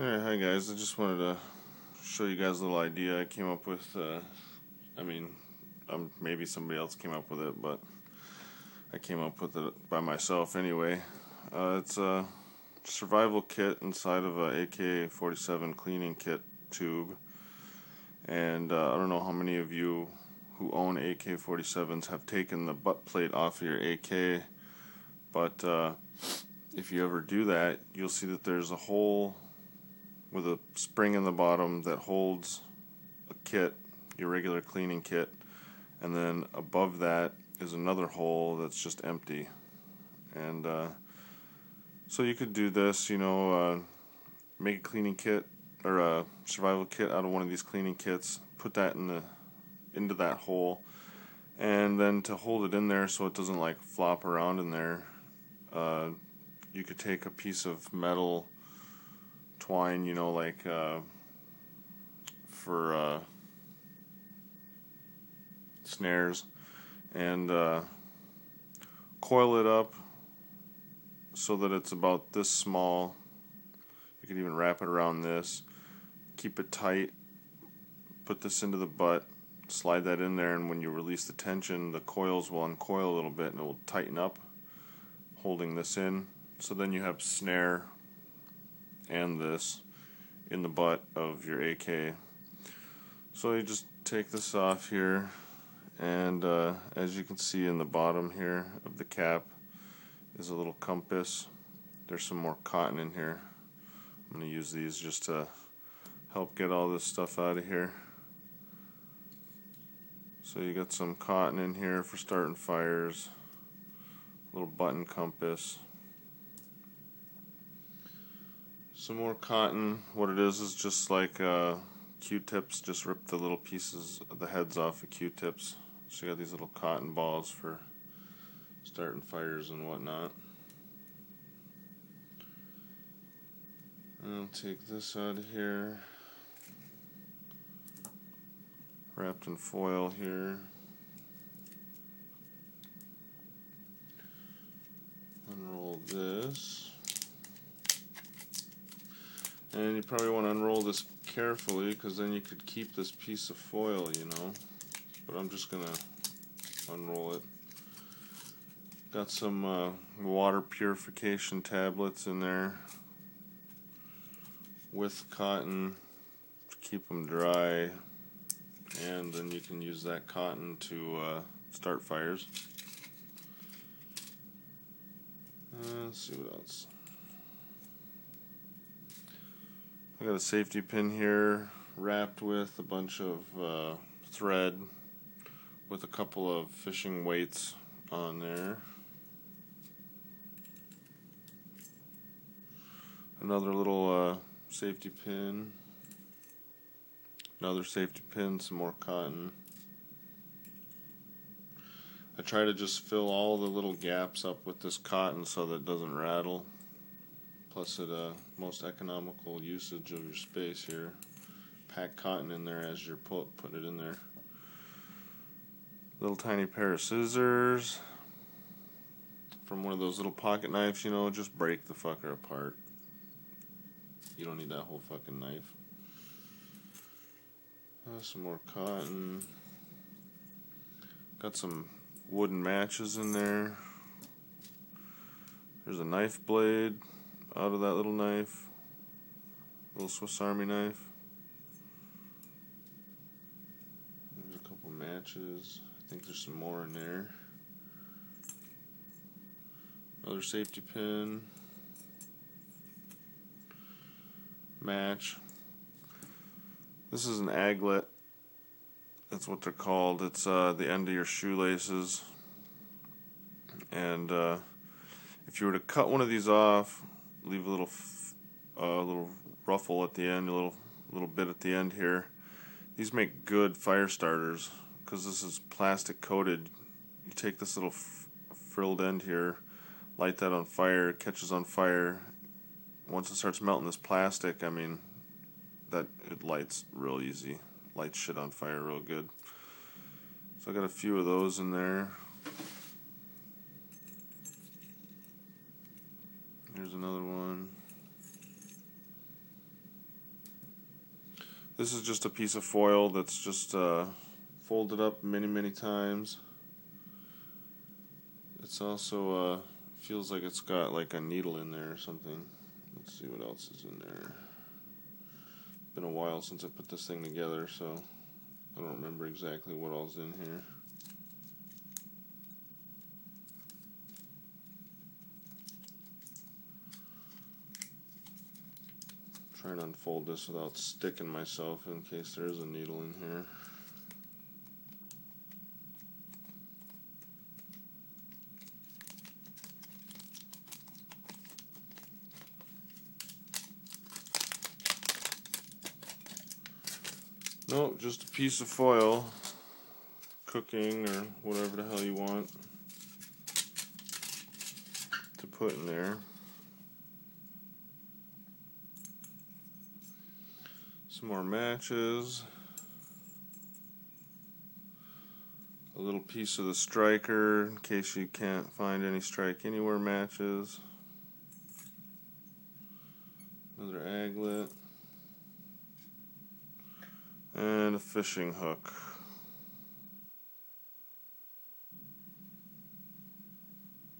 Alright, hi guys. I just wanted to show you guys a little idea I came up with. Uh, I mean, um, maybe somebody else came up with it, but I came up with it by myself anyway. Uh, it's a survival kit inside of a AK-47 cleaning kit tube. And uh, I don't know how many of you who own AK-47s have taken the butt plate off of your AK, but uh, if you ever do that, you'll see that there's a hole with a spring in the bottom that holds a kit, your regular cleaning kit, and then above that is another hole that's just empty. And uh, so you could do this, you know, uh, make a cleaning kit or a survival kit out of one of these cleaning kits, put that in the into that hole, and then to hold it in there so it doesn't like flop around in there, uh, you could take a piece of metal twine, you know, like uh, for uh, snares, and uh, coil it up so that it's about this small. You can even wrap it around this, keep it tight, put this into the butt, slide that in there, and when you release the tension, the coils will uncoil a little bit and it will tighten up, holding this in. So then you have snare and this in the butt of your AK. So you just take this off here and uh, as you can see in the bottom here of the cap is a little compass. There's some more cotton in here. I'm going to use these just to help get all this stuff out of here. So you got some cotton in here for starting fires, little button compass. Some more cotton. What it is is just like uh, Q-tips. Just rip the little pieces, the heads off of Q-tips. So you got these little cotton balls for starting fires and whatnot. I'll take this out of here. Wrapped in foil here. Unroll this. And you probably want to unroll this carefully because then you could keep this piece of foil, you know. But I'm just going to unroll it. Got some uh, water purification tablets in there with cotton to keep them dry. And then you can use that cotton to uh, start fires. Uh, let's see what else. I got a safety pin here wrapped with a bunch of uh, thread with a couple of fishing weights on there. Another little uh, safety pin. Another safety pin, some more cotton. I try to just fill all the little gaps up with this cotton so that it doesn't rattle plus it uh, most economical usage of your space here. Pack cotton in there as you're put, putting it in there. Little tiny pair of scissors from one of those little pocket knives, you know, just break the fucker apart. You don't need that whole fucking knife. Uh, some more cotton. Got some wooden matches in there. There's a knife blade out of that little knife. Little Swiss Army knife. There's a couple matches. I think there's some more in there. Another safety pin. Match. This is an aglet. That's what they're called. It's uh, the end of your shoelaces. And uh, if you were to cut one of these off, leave a little uh, little ruffle at the end, a little little bit at the end here. These make good fire starters because this is plastic coated. You take this little frilled end here, light that on fire, catches on fire. Once it starts melting this plastic, I mean, that it lights real easy. Lights shit on fire real good. So I got a few of those in there. Another one. This is just a piece of foil that's just uh, folded up many, many times. It's also uh, feels like it's got like a needle in there or something. Let's see what else is in there. Been a while since I put this thing together, so I don't remember exactly what all's in here. Try and unfold this without sticking myself in case there is a needle in here. No, just a piece of foil, cooking or whatever the hell you want to put in there. Some more matches. A little piece of the striker in case you can't find any strike anywhere matches. Another aglet. And a fishing hook.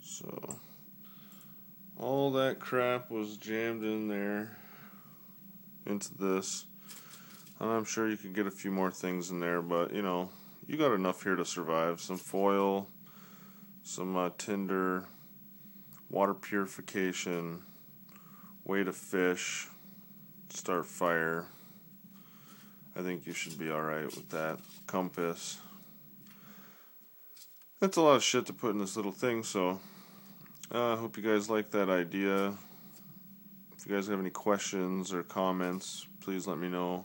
So, all that crap was jammed in there into this. And I'm sure you could get a few more things in there, but you know, you got enough here to survive. Some foil, some uh, tinder, water purification, way to fish, start fire. I think you should be alright with that. Compass. That's a lot of shit to put in this little thing, so uh, I uh, hope you guys like that idea. If you guys have any questions or comments, please let me know.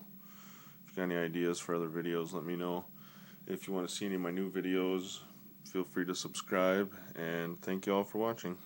Got any ideas for other videos, let me know. If you want to see any of my new videos, feel free to subscribe, and thank you all for watching.